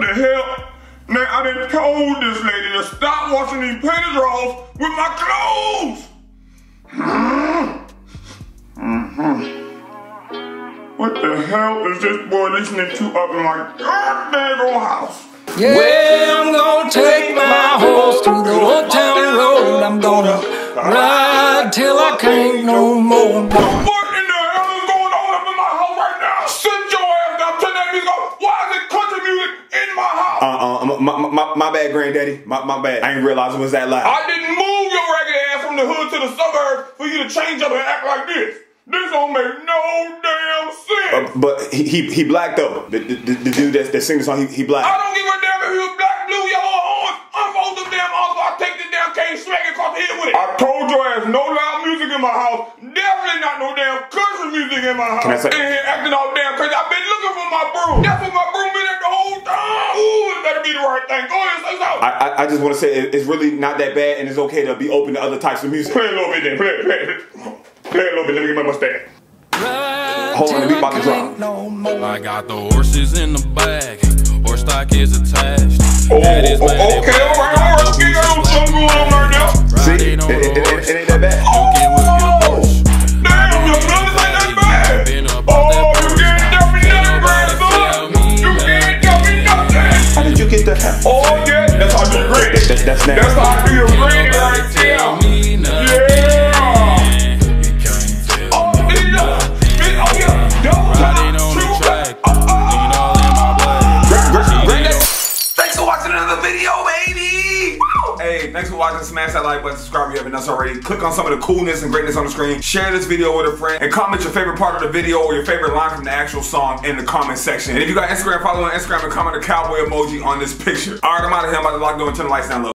the hell? Man, I done told this lady to stop washing these panties off with my clothes. Mm-hmm. What the hell is this boy listening to up in my goddamn old house? Yeah, I'm gonna take my horse through the old town road. I'm gonna ride till I can't no more. My, my, my, my bad, granddaddy. My, my bad. I didn't realize it was that loud. I didn't move your ragged ass from the hood to the suburbs for you to change up and act like this. This don't make no damn sense. Uh, but he, he he black though. The, the, the dude that, that sings the song, he, he black. I don't give a damn if you black, blue, yellow, or orange. Unfold them damn arms, I take this damn cane, smack it across the head with it. I told your ass no loud music in my house. Definitely not no damn country music in my house. Can I say- In here acting all damn crazy. I've been looking for my broom. That's what my broom been at the whole time. Ooh, it better be the right thing. Go ahead, say so. I, I, I just want to say it, it's really not that bad, and it's okay to be open to other types of music. Play a little bit then. Play, play, play a little bit. Let me get my mustache. Hold on, the beat about to drop. No more. I got the horses in the back, horse tack is attached. Oh, That is oh, okay, all right, all right. Oh, granddaddy. Thanks for watching another video, baby! Hey, thanks for watching. Smash that like button, subscribe if you haven't done so already. Click on some of the coolness and greatness on the screen. Share this video with a friend and comment your favorite part of the video or your favorite line from the actual song in the comment section. And if you got Instagram, follow on Instagram and comment a cowboy emoji on this picture. Alright, I'm out of here. I'm about to lock door and turn the lights down low.